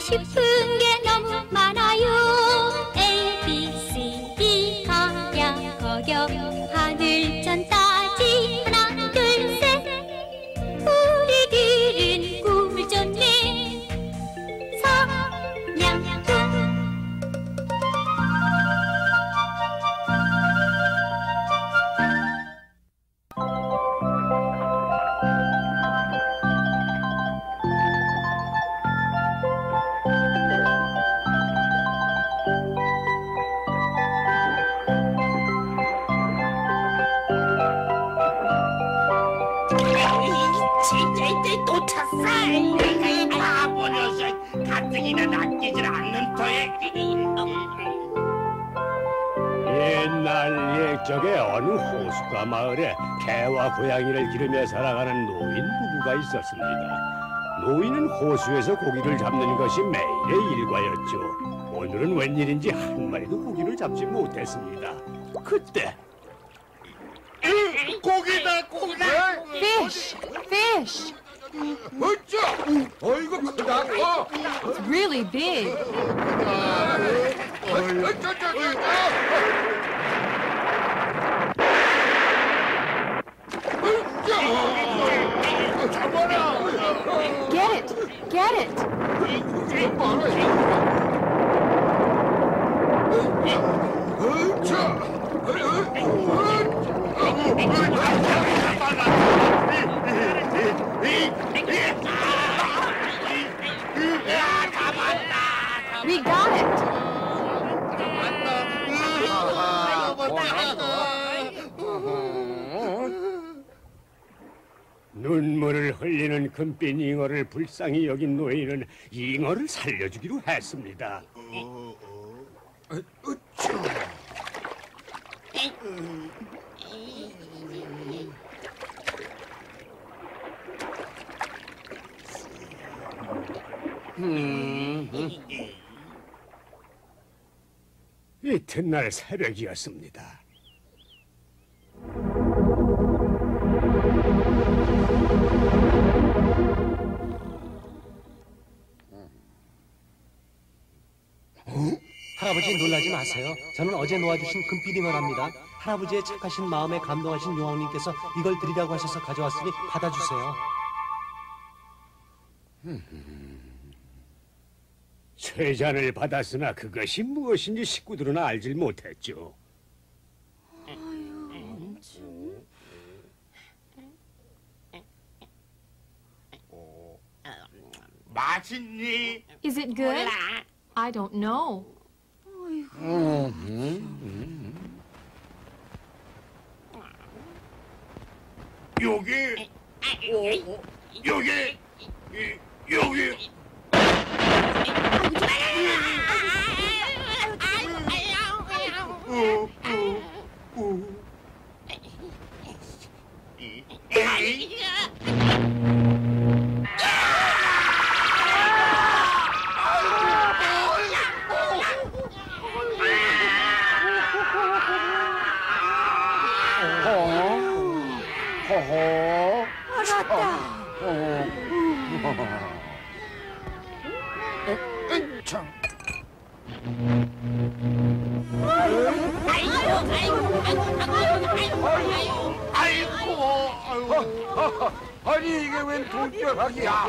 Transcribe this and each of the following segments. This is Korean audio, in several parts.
싶은 게 너무 많아 찼어. 이 바보 녀석. 가뜩이나 낚이질 않는 터에. 옛날 옛적에 어느 호숫가 마을에 개와 고양이를 기르며 살아가는 노인 부부가 있었습니다. 노인은 호수에서 고기를 잡는 것이 매일의 일과였죠. 오늘은 웬일인지 한 마리도 고기를 잡지 못했습니다. 그때 고기다, 고기다. Fish! Fish! 어쩌? 어이구 크다 커. It's really big. 어쩌저쩌. Get it! Get it! We got it! 눈물을 흘리는 금빛 잉어를 불쌍히 여긴 노인은 잉어를 살려주기로 했습니다. 이튿날 새벽이었습니다. 할아버지 놀라지 마세요. 저는 어제 놓아주신 금비딩어랍니다. 할아버지의 착하신 마음에 감동하신 용왕님께서 이걸 드리라고 하셔서 가져왔으니 받아주세요. 쇠잔을 받았으나 그것이 무엇인지 식구들은 알질 못했죠. 맛있니? Is it good? I don't know. 여기, 어, 여기, 이, 여기. 아이고, 아이고. 아니 이게 웬 돈벼락이야?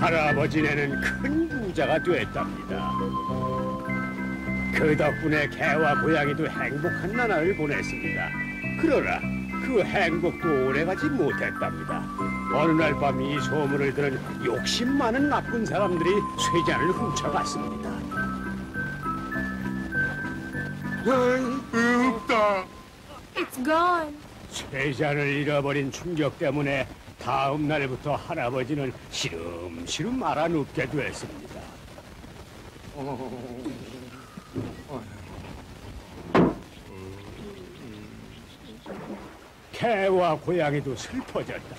할아버지네는 큰 부자가 됐답니다. 그 덕분에 개와 고양이도 행복한 나날을 보냈습니다. 그러나 그 행복도 오래가지 못했답니다. 어느 날 밤 이 소문을 들은 욕심 많은 나쁜 사람들이 쇠잔을 훔쳐갔습니다. 없다. It's gone. 쇠잔을 잃어버린 충격 때문에 다음 날부터 할아버지는 시름시름 알아 눕게 됐습니다. 개와 고양이도 슬퍼졌다.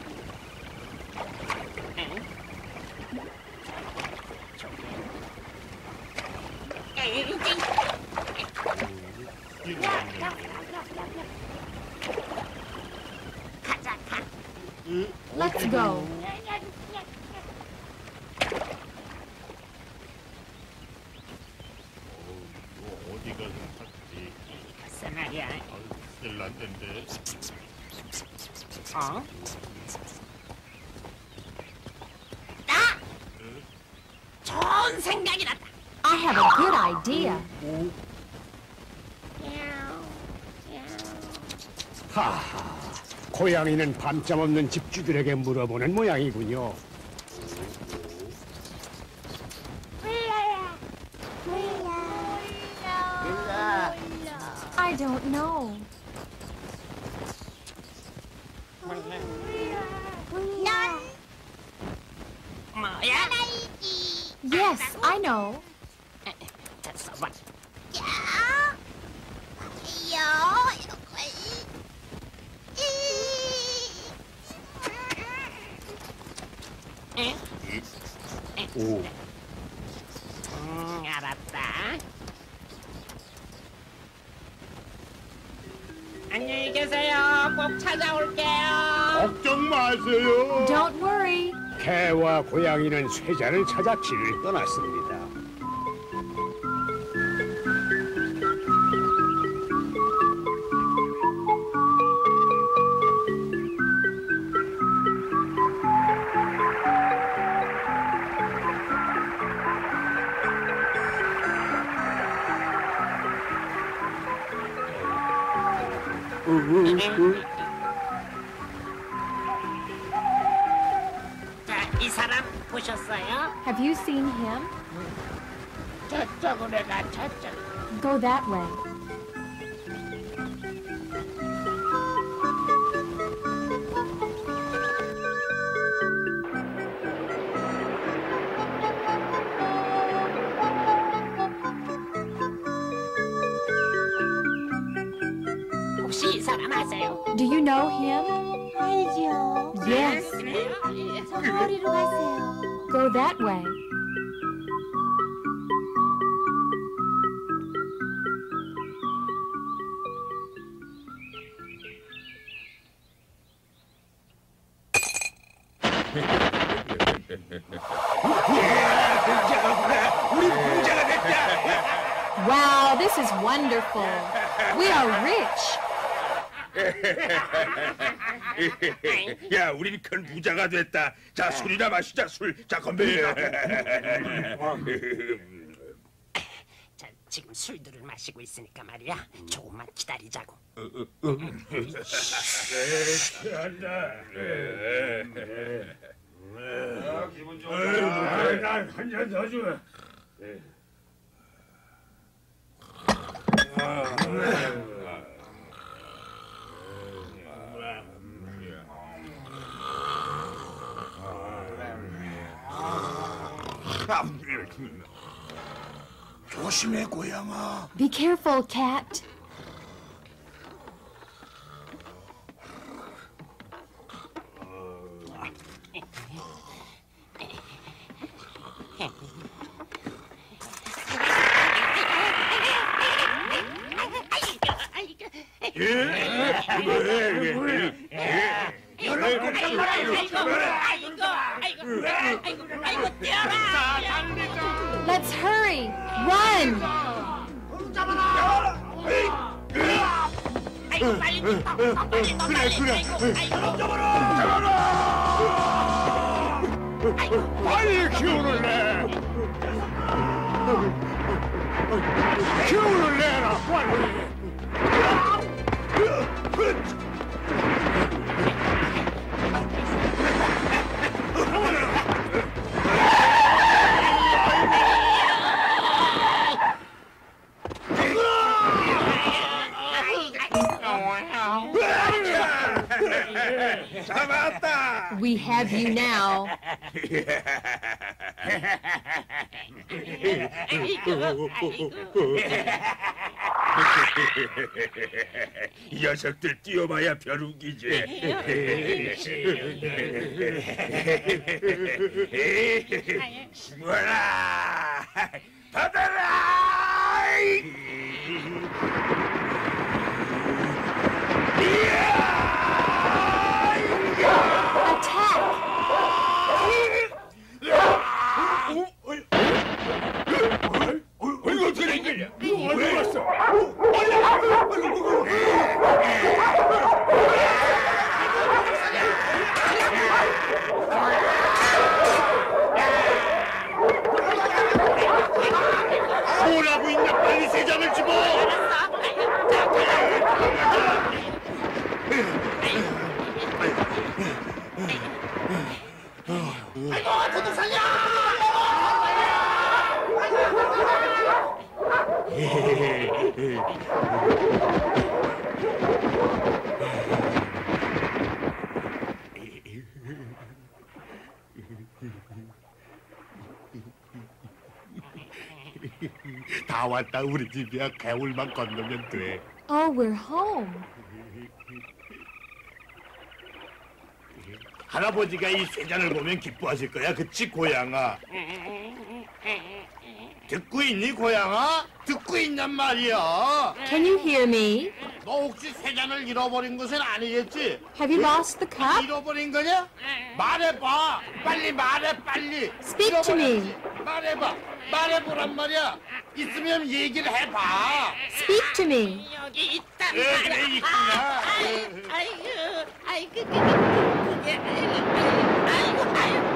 Let's go. 어디 가서 탔지? 글쎄 말이야. 큰일 났던데. 어? 아! 좋은 생각이 났다. I have a good idea. 하하, 고양이는 밤잠 없는 집주들에게 물어보는 모양이군요. I don't know. Yes, I know. That's the one. Yeah. Yeah. Oh. Don't worry. 개와 고양이는 쇠자를 찾아 길을 떠났습니다. Go that way. Do you know him? Yes. Go that way. 우리 부자가 됐다. Wow, this is wonderful. We are rich. 야, 우린 큰 부자가 됐다. 자, 술이나 마시자, 술. 자, 건배. 자, 지금 술들을 마시고 있으니까 말이야. 조금만 기다리자고. 한잔 더 줘. 조심해, 고양아. Be careful, cat. Let's 빨리 기운을 내! 기운을 내라, 빨리! 잡았다. We have you now. 이 녀석들 뛰어봐야 벼룩이지. 숨어라. 받아라. 아이고, 도둑살이야! 아이고, 도둑 살려! 아이고, 도둑 살려! 다 왔다 우리 집이야. 개울만 건너면 돼. Oh, we're home. 할아버지가 이 쇠잔을 보면 기뻐하실 거야 그치 고양아? 듣고 있니 고양아? 듣고 있냔 말이야 Can you hear me? 너 혹시 쇠잔을 잃어버린 것은 아니겠지? Have you lost the cup? 잃어버린 거냐? 말해봐 빨리 말해 빨리 Speak to me. 잃어버렸지? 말해봐 말해보란 말이야 있으면 얘기를 해봐 Speak to me. 여기 있단 그래 말이야. 그래 있구나 아, 아이고, 아이고, 그, 그, 그, 그게, 아이고, 아이고,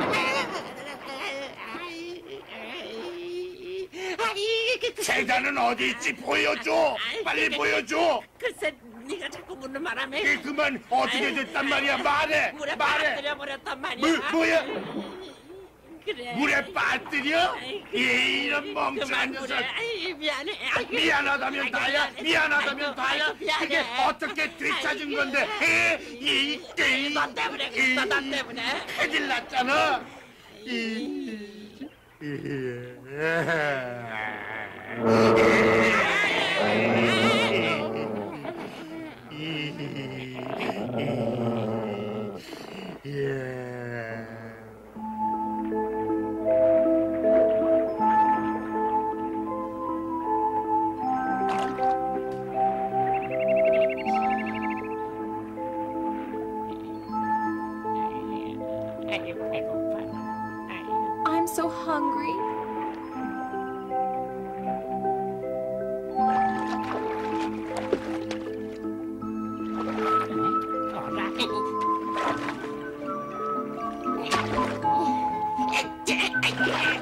아이고, 그, 쇠잔은 어디 있지 보여줘 빨리 보여줘 글쎄, 네가 자꾸 묻는 바람에 이 그만 어떻게 됐단 말이야 말해 물에 말해 빠뜨려 버렸단 말이야. 물 뭐야 그래. 물에 빠뜨려 이 이런 멍청한. 녀석 아이, 미안해. 아이고, 미안하다면 아이고, 다야 미안해. 미안하다면 아이고, 다야 미안해. 그게 어떻게 되찾은. 건데 에이 이너 때문에 그랬어, 너 때문에. 큰일 났잖아 이- yeah.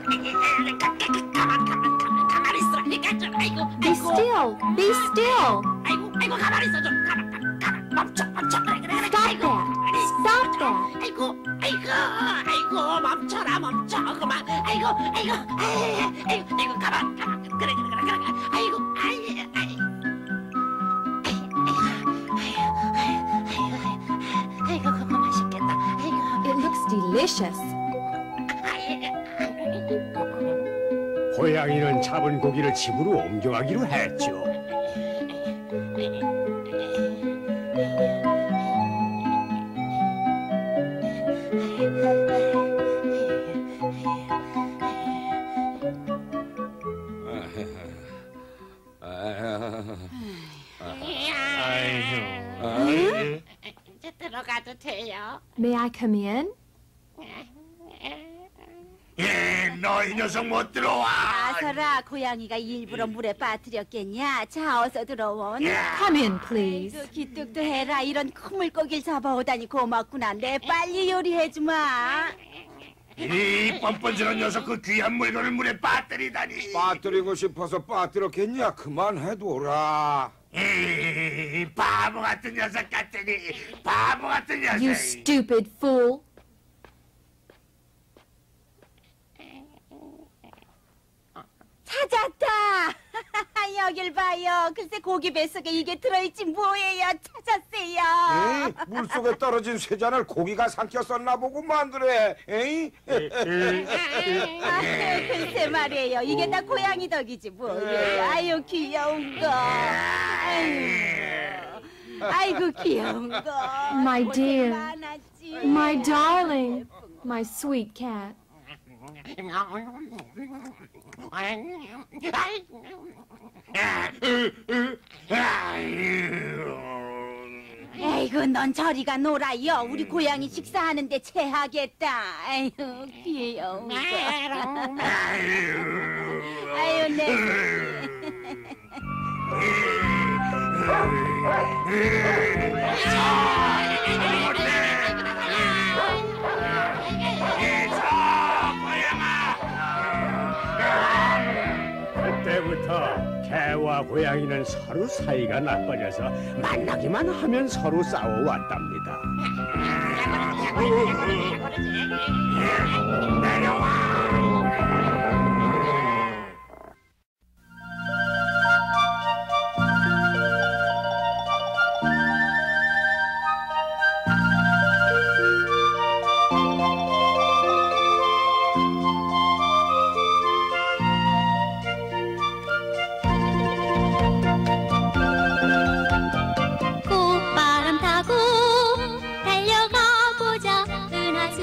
Be still. Be still. Stop that. Stop that. It looks delicious. 고양이는 잡은 고기를 집으로 옮겨가기로 했죠. 이제 들어가도 돼요 May I come in? 예너 이 녀석 못 들어와 아서라 고양이가 일부러 물에 빠뜨렸겠냐? 자 어서 들어온. Come in, please. 그 기뚝도 해라 이런 큰 물고기를 잡아오다니 고맙구나. 내 빨리 요리해주마. 이 뻔뻔스러운 녀석 그 귀한 물건을 물에 빠뜨리다니 빠뜨리고 싶어서 빠뜨렸겠냐? 그만해둬라. 이 바보 같은 녀석 같으니 바보 같은 녀석 You stupid fool. 찾았다. 여길 봐요. 글쎄 고기 뱃속에 이게 들어있지 뭐예요? 찾았어요. 에이, 물속에 떨어진 쇠 잔을 고기가 삼켰었나 보고 만드래. 에이? 아, 글쎄 말이에요. 이게 다 고양이 덕이지 뭐예요. 아유 귀여운 거. 아유. 아이고 귀여운 거. My 고생 dear. 많았지. My darling. My sweet cat. 에이구 넌 저리가 놀아요. 우리 고양이 식사하는데 체하겠다. 아유 귀여운 거. 아유 내. 그 개와 고양이는 서로 사이가 나빠져서 만나기만 하면 서로 싸워왔답니다. 내려와!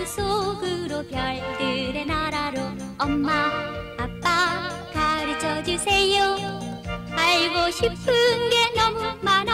속으로 별들의 나라로 엄마 아빠 가르쳐 주세요. 알고 싶은 게 너무 많아.